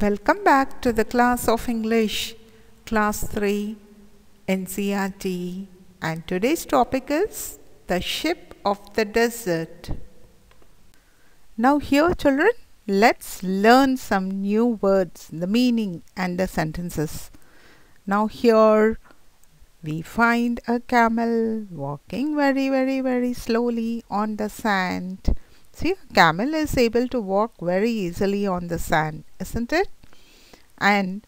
Welcome back to the class of English, class 3, NCERT, and today's topic is the ship of the desert. Now, here, children, let's learn some new words, the meaning, and the sentences. Now, here we find a camel walking very, very, very slowly on the sand. See, a camel is able to walk very easily on the sand, isn't it? And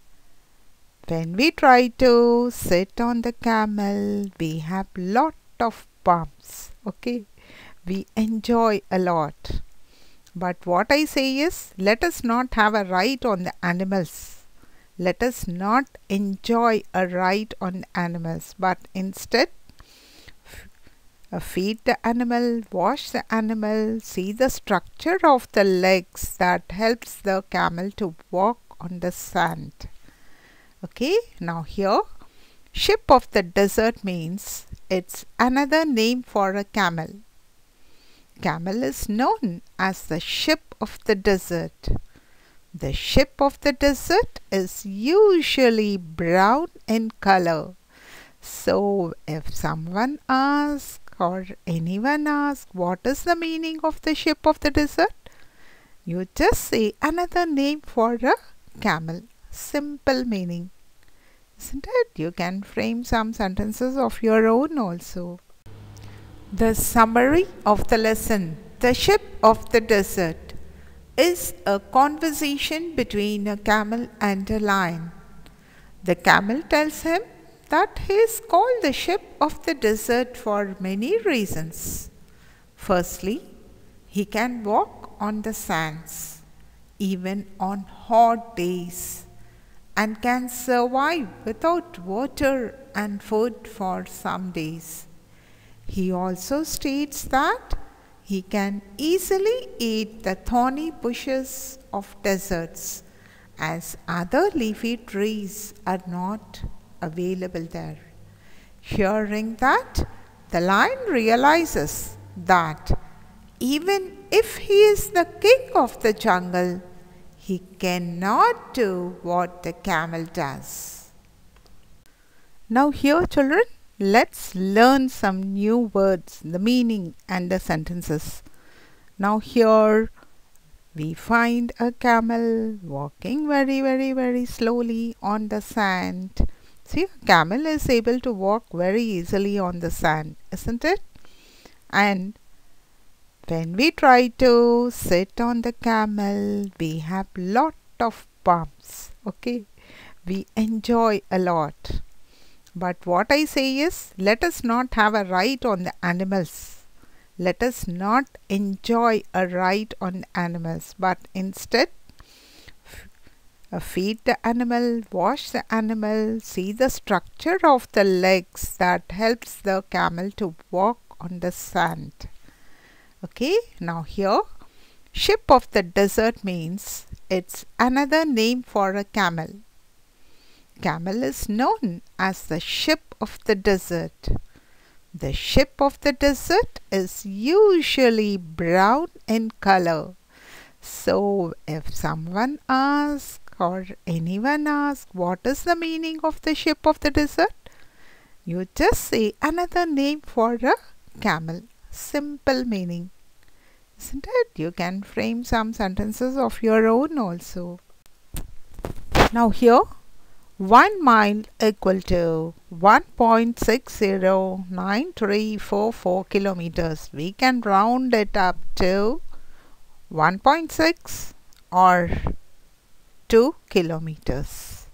when we try to sit on the camel, we have lot of bumps, okay? We enjoy a lot. But what I say is, let us not have a ride on the animals. Let us not enjoy a ride on animals, but instead feed the animal, wash the animal, see the structure of the legs that helps the camel to walk on the sand. Okay, now here ship of the desert means it's another name for a camel. Camel is known as the ship of the desert. The ship of the desert is usually brown in color. So if someone asks or anyone asks what is the meaning of the ship of the desert, you just say another name for a camel. Simple meaning. Isn't it? You can frame some sentences of your own also. The summary of the lesson The ship of the desert is a conversation between a camel and a lion. The camel tells him that he is called the ship of the desert for many reasons. Firstly, he can walk on the sands, even on hot days, and can survive without water and food for some days. He also states that he can easily eat the thorny bushes of deserts as other leafy trees are not available there. Hearing that, the lion realizes that even if he is the king of the jungle, he cannot do what the camel does. Now, here, children, let's learn some new words, the meaning, and the sentences. Now, here we find a camel walking very, very, very slowly on the sand. See, a camel is able to walk very easily on the sand, isn't it? And when we try to sit on the camel, we have lot of bumps, okay? We enjoy a lot. But what I say is, let us not have a ride on the animals. Let us not enjoy a ride on animals, but instead Uh, feed the animal, wash the animal, see the structure of the legs that helps the camel to walk on the sand. Okay, now here ship of the desert means it's another name for a camel. Camel is known as the ship of the desert. The ship of the desert is usually brown in color. So if someone asks or anyone asks what is the meaning of the shape of the desert, you just say another name for a camel. Simple meaning. Isn't it? You can frame some sentences of your own also. Now here 1 mile equal to 1.609344 kilometers. We can round it up to 1.6 or 2 kilometers.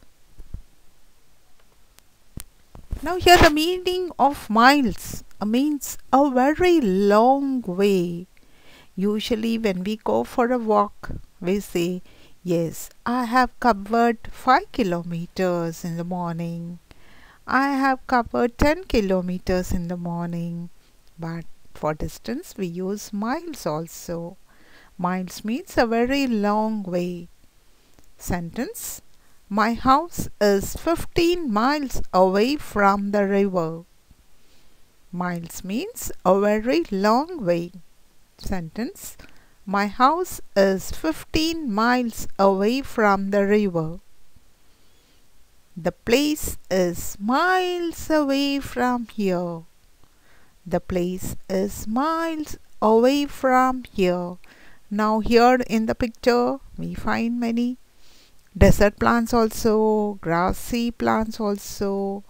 Now here the meaning of miles means a very long way. Usually when we go for a walk, we say, yes, I have covered 5 kilometers in the morning. I have covered 10 kilometers in the morning. But for distance, we use miles also. Miles means a very long way. Sentence My house is 15 miles away from the river. Miles means a very long way. Sentence My house is 15 miles away from the river. The place is miles away from here. The place is miles away from here. Now here in the picture we find many desert plants also, grassy plants also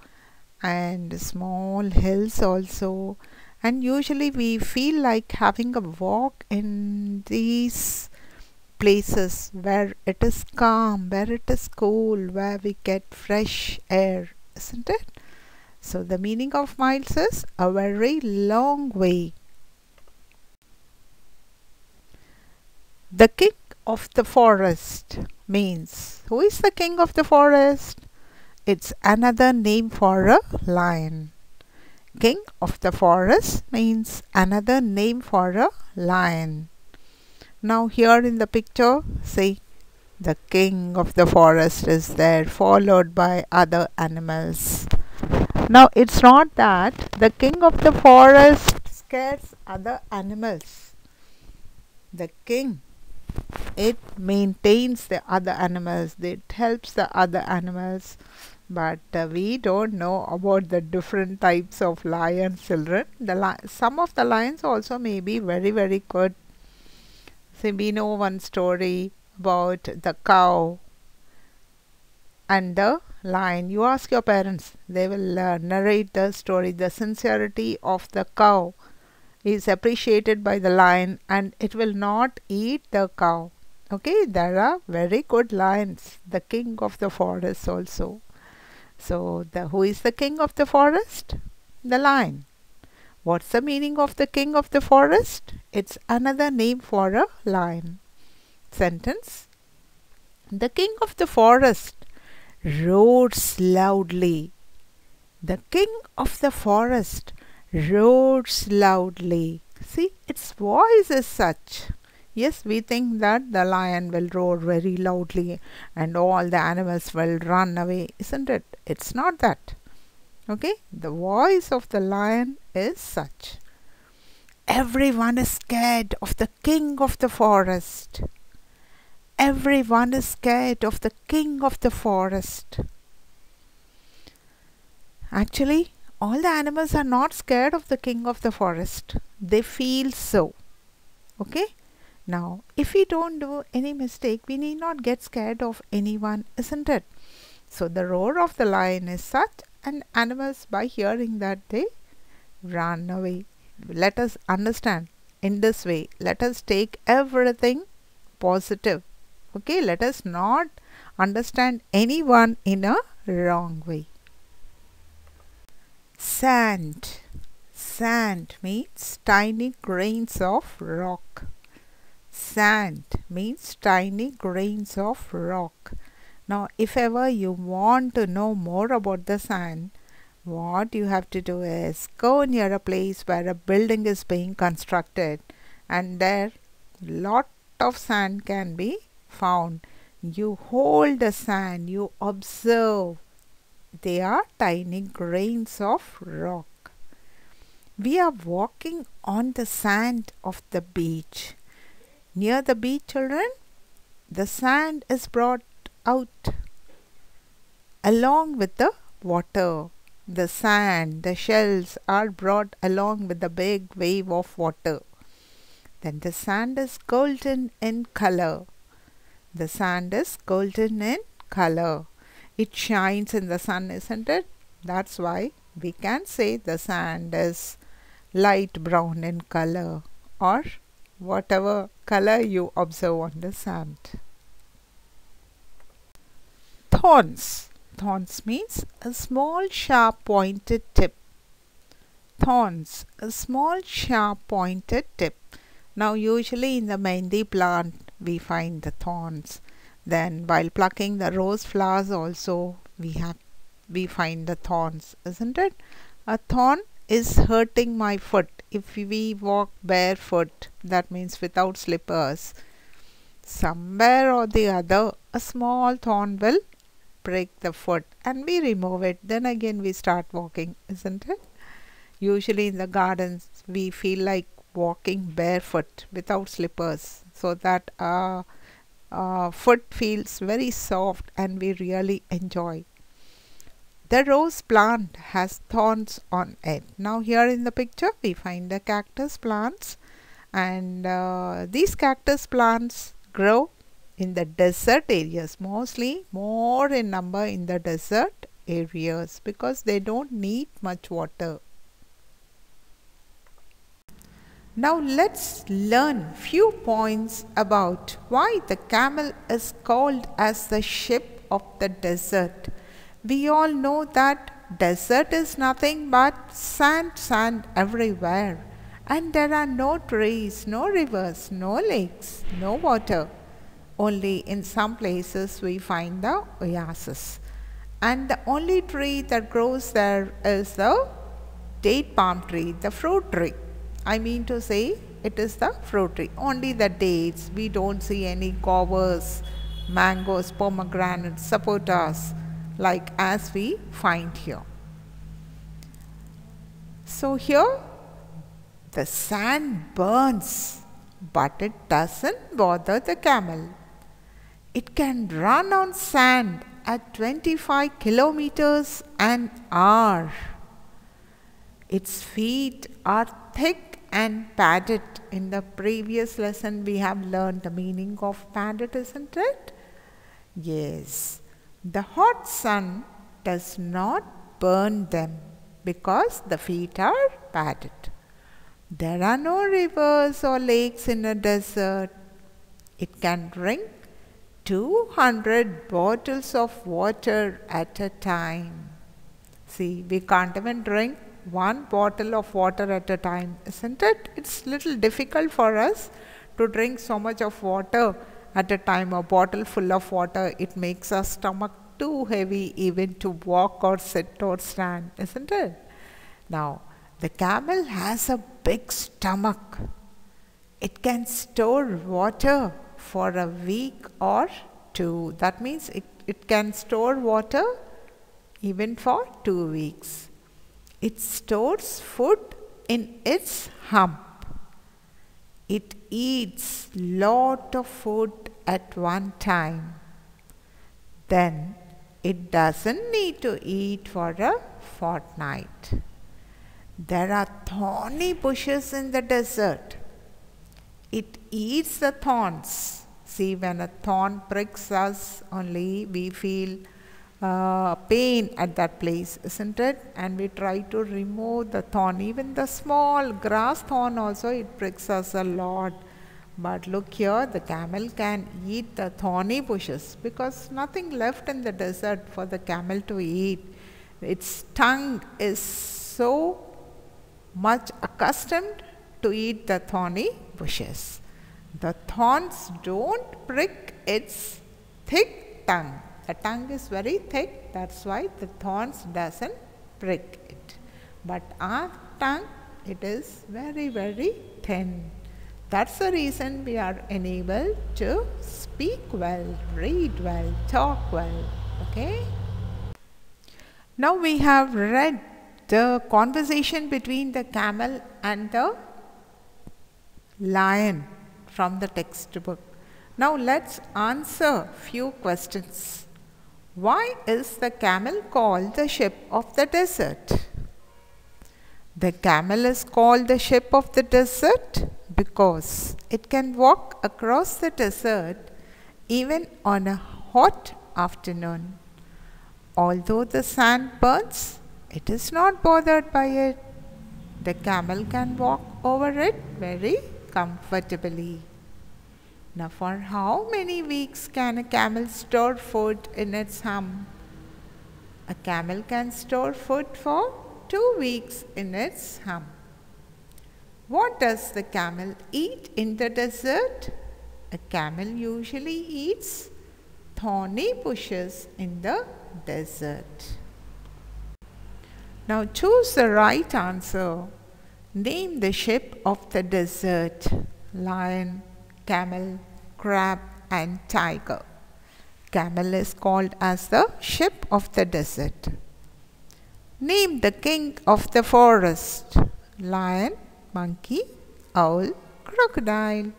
and small hills also and usually we feel like having a walk in these places where it is calm, where it is cool, where we get fresh air, isn't it? So the meaning of miles is a very long way. The king of the forest means who is the king of the forest? It's another name for a lion. King of the forest means another name for a lion. Now here in the picture, see the king of the forest is there followed by other animals. Now it's not that the king of the forest scares other animals. The king it maintains the other animals it helps the other animals but uh, we don't know about the different types of lion children. The li- some of the lions also may be very very good. So we know one story about the cow and the lion. You ask your parents they will uh, narrate the story the sincerity of the cow is appreciated by the lion and it will not eat the cow okay there are very good lions the king of the forest also so the who is the king of the forest? The lion. What's the meaning of the king of the forest? It's another name for a lion. Sentence. The king of the forest roars loudly. The king of the forest roars loudly. See, its voice is such. Yes, we think that the lion will roar very loudly and all the animals will run away, isn't it? It's not that. Okay, the voice of the lion is such. Everyone is scared of the king of the forest. Everyone is scared of the king of the forest. Actually, all the animals are not scared of the king of the forest. They feel so. Okay? Now, if we don't do any mistake, we need not get scared of anyone, isn't it? So the roar of the lion is such and animals by hearing that they run away. Let us understand in this way. Let us take everything positive. Okay, let us not understand anyone in a wrong way. Sand. Sand means tiny grains of rock. Sand means tiny grains of rock. Now, if ever you want to know more about the sand, what you have to do is go near a place where a building is being constructed and there lot of sand can be found. You hold the sand, you observe. They are tiny grains of rock. We are walking on the sand of the beach. Near the beach, children, the sand is brought out along with the water. The sand, the shells are brought along with the big wave of water. Then the sand is golden in color. The sand is golden in color. It shines in the sun, isn't it? That's why we can say the sand is light brown in color or whatever color you observe on the sand. Thorns. Thorns means a small sharp pointed tip. Thorns, a small sharp pointed tip. Now usually in the mehndi plant we find the thorns. Then while plucking the rose flowers also we have we find the thorns, isn't it? A thorn is hurting my foot. If we walk barefoot that means without slippers somewhere or the other a small thorn will break the foot and we remove it. Then again we start walking isn't it? Usually in the gardens we feel like walking barefoot without slippers so that uh, foot feels very soft and we really enjoy. The rose plant has thorns on it. Now here in the picture we find the cactus plants and uh, these cactus plants grow in the desert areas mostly more in number in the desert areas because they don't need much water. Now let's learn few points about why the camel is called as the ship of the desert. We all know that desert is nothing but sand, sand everywhere. And there are no trees, no rivers, no lakes, no water. Only in some places we find the oasis. And the only tree that grows there is the date palm tree, the fruit tree. I mean to say it is the fruit tree. Only the dates. We don't see any guavas, mangoes, pomegranates, sapotas like as we find here. So here the sand burns but it doesn't bother the camel. It can run on sand at 25 kilometers an hour. Its feet are thick and padded. In the previous lesson, we have learned the meaning of padded, isn't it? Yes. The hot sun does not burn them because the feet are padded. There are no rivers or lakes in a desert. It can drink 200 bottles of water at a time. See, we can't even drink one bottle of water at a time, isn't it? It's little difficult for us to drink so much of water at a time. A bottle full of water, it makes our stomach too heavy even to walk or sit or stand, isn't it? Now, the camel has a big stomach. It can store water for a week or two. That means it, it can store water even for two weeks. It stores food in its hump. It eats lot of food at one time. Then it doesn't need to eat for a fortnight. There are thorny bushes in the desert. It eats the thorns. See, when a thorn pricks us, only we feel uh, pain at that place, isn't it? And we try to remove the thorn. Even the small grass thorn also, it pricks us a lot. But look here, the camel can eat the thorny bushes because nothing left in the desert for the camel to eat. Its tongue is so much accustomed to eat the thorny bushes. The thorns don't prick its thick tongue the tongue is very thick, that's why the thorns doesn't prick it. But our tongue, it is very, very thin. That's the reason we are enabled to speak well, read well, talk well. Okay? Now we have read the conversation between the camel and the lion from the textbook. Now let's answer few questions. Why is the camel called the ship of the desert? The camel is called the ship of the desert because it can walk across the desert even on a hot afternoon. Although the sand burns, it is not bothered by it. The camel can walk over it very comfortably. Now, for how many weeks can a camel store food in its hump? A camel can store food for two weeks in its hump. What does the camel eat in the desert? A camel usually eats thorny bushes in the desert. Now choose the right answer. Name the ship of the desert. Lion, camel, crab and tiger. Camel is called as the ship of the desert. Name the king of the forest. Lion, monkey, owl, crocodile.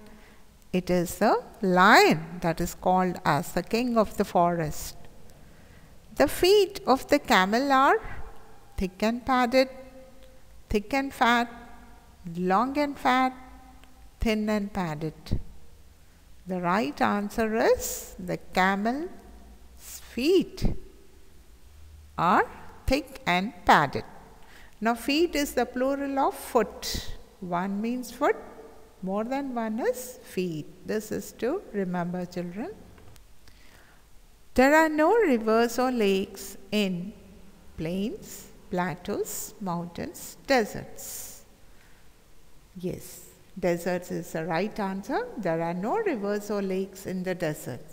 It is the lion that is called as the king of the forest. The feet of the camel are thick and padded, thick and fat, long and fat, thin and padded. The right answer is the camel's feet are thick and padded. Now, feet is the plural of foot. One means foot, more than one is feet. This is to remember, children. There are no rivers or lakes in plains, plateaus, mountains, deserts. Yes, deserts is the right answer. There are no rivers or lakes in the desert.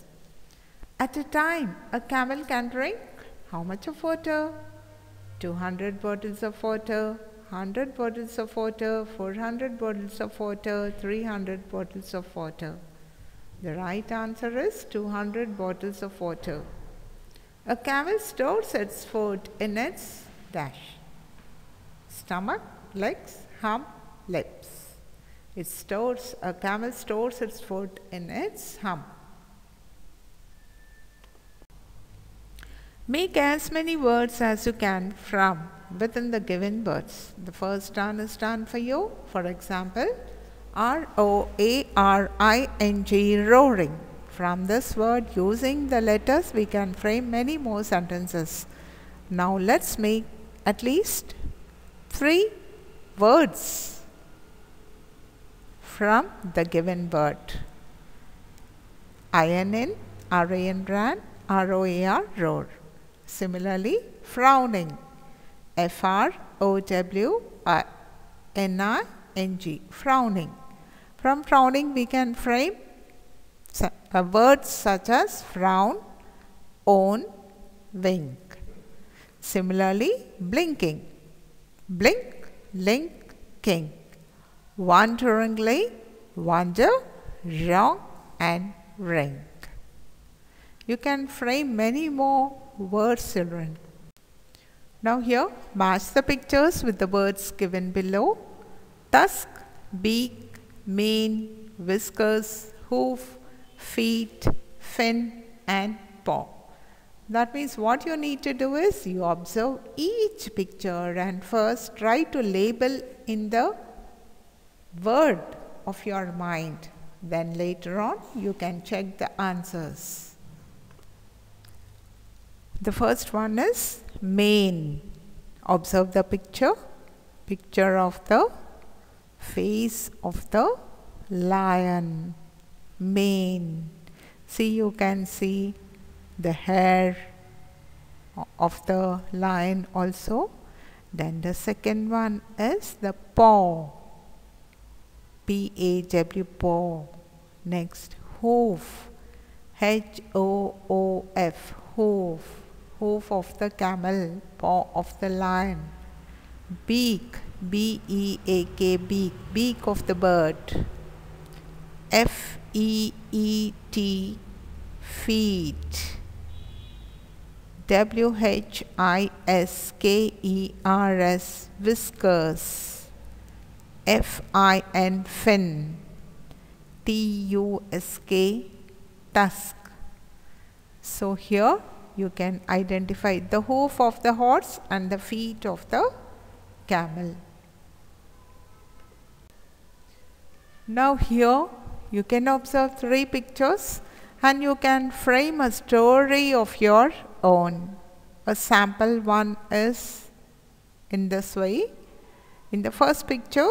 At a time, a camel can drink how much of water? 200 bottles of water, 100 bottles of water, 400 bottles of water, 300 bottles of water. The right answer is 200 bottles of water. A camel stores its food in its dash. Stomach, legs, hump, lips. It stores, a camel stores its food in its hump. Make as many words as you can from within the given words. The first one is done for you. For example, R O A R I N G roaring. From this word using the letters we can frame many more sentences. Now let's make at least three words from the given word. INN, RAN ran, ROAR roar. Similarly, frowning, F R O W N I N G, frowning. From frowning, we can frame uh, words such as frown, own, wink. Similarly, blinking, blink, link, king. Wanderingly, wander, wrong, and ring. You can frame many more words, children. Now here, match the pictures with the words given below. Tusk, beak, mane, whiskers, hoof, feet, fin and paw. That means what you need to do is you observe each picture and first try to label in the word of your mind. Then later on you can check the answers. The first one is mane. Observe the picture. Picture of the face of the lion, mane. See, you can see the hair of the lion also. Then the second one is the paw, P A W paw. Next, hoof, H O O F, hoof, hoof of the camel, paw of the lion. Beak, B E A K beak, beak of the bird. F E E T feet. W H I S K E R S whiskers. F I N fin. T U S K tusk. So here you can identify the hoof of the horse and the feet of the camel. Now here you can observe three pictures and you can frame a story of your own. A sample one is in this way. In the first picture,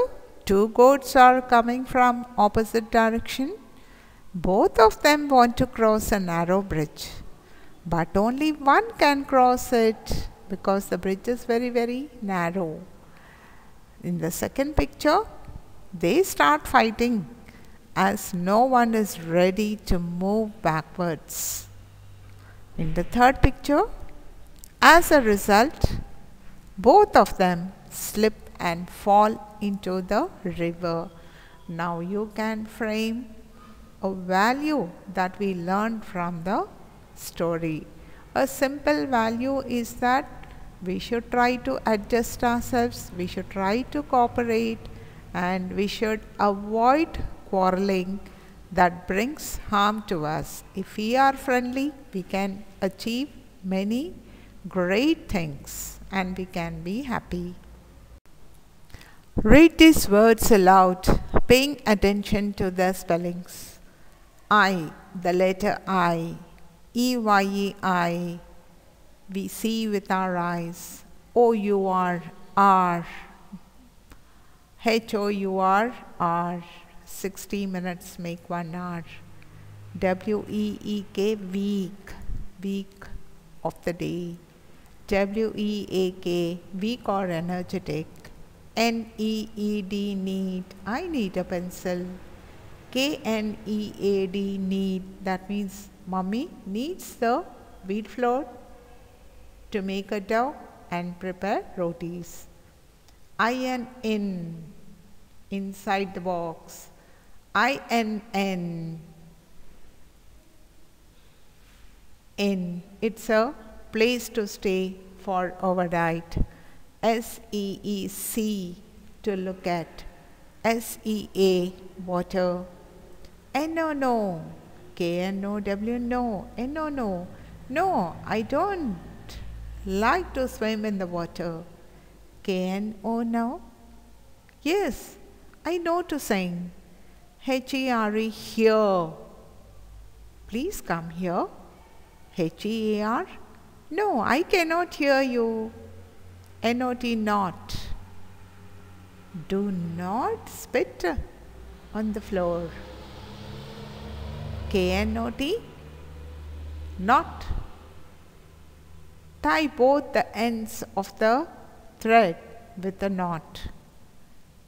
two goats are coming from opposite direction. Both of them want to cross a narrow bridge, but only one can cross it because the bridge is very, very narrow. In the second picture, they start fighting as no one is ready to move backwards. In the third picture, as a result, both of them slip and fall into the river. Now you can frame a value that we learned from the story. A simple value is that we should try to adjust ourselves, we should try to cooperate, and we should avoid quarreling that brings harm to us. If we are friendly, we can achieve many great things and we can be happy. Read these words aloud, paying attention to the spellings. I, the letter I, E Y E I, we see with our eyes. O U R, R, H O U R, R. 60 minutes make one hour. W E E K, week, week of the day. W E A K, weak or energetic. N E E D, need. I need a pencil. K N E A D, need. That means mommy needs the wheat flour to make a dough and prepare rotis. I N in, inside the box. I N N, in. It's a place to stay for overnight. S E E C to look at. S E A water. N O no. K N O W no. I don't like to swim in the water. K N O no. Yes, I know to sing. H E R E here. Please come here. H E A R. No, I cannot hear you. N O T not. Do not spit on the floor. K N O T. Not. Tie both the ends of the thread with a knot.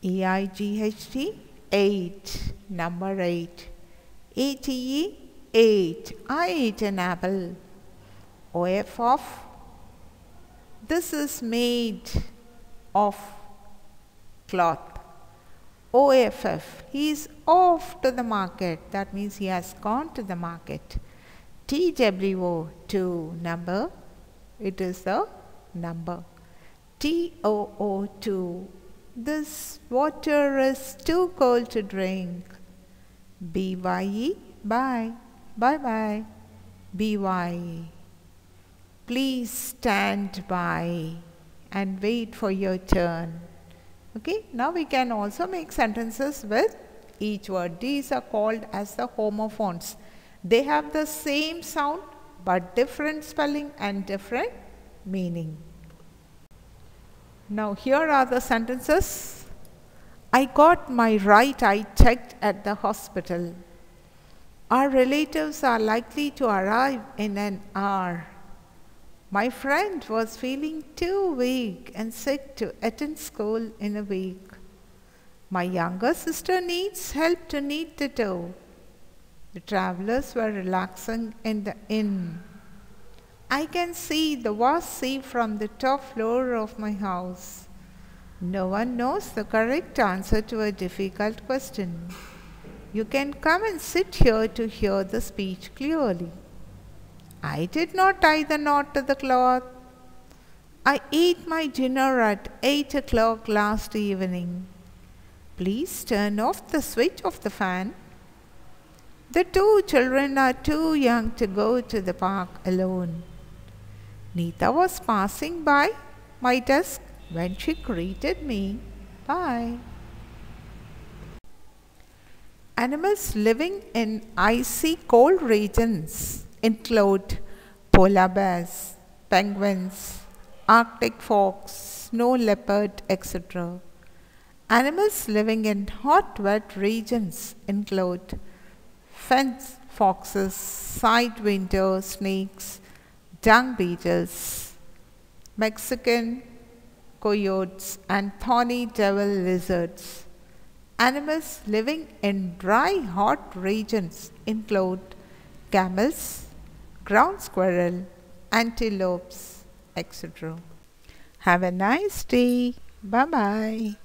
E I G H T. Eight. Number eight. A T E. Eight. I ate an apple. O F of this is made of cloth. OFF, he is off to the market. That means he has gone to the market. TWO, two number, it is the number. TOO2, this water is too cold to drink. BYE, bye, bye bye. BYE. Please stand by and wait for your turn. Okay, now we can also make sentences with each word. These are called as the homophones. They have the same sound but different spelling and different meaning. Now here are the sentences. I got my right eye checked at the hospital. Our relatives are likely to arrive in an hour. My friend was feeling too weak and sick to attend school in a week. My younger sister needs help to knead the dough. The travelers were relaxing in the inn. I can see the vast sea from the top floor of my house. No one knows the correct answer to a difficult question. You can come and sit here to hear the speech clearly. I did not tie the knot to the cloth. I ate my dinner at 8 o'clock last evening. Please turn off the switch of the fan. The two children are too young to go to the park alone. Nita was passing by my desk when she greeted me. Bye. Animals living in icy cold regions include polar bears, penguins, arctic fox, snow leopard, etc. Animals living in hot, wet regions include fennec foxes, sidewinder snakes, dung beetles, Mexican coyotes, and thorny devil lizards. Animals living in dry, hot regions include camels, ground squirrel, antelopes, etc. Have a nice day. Bye bye.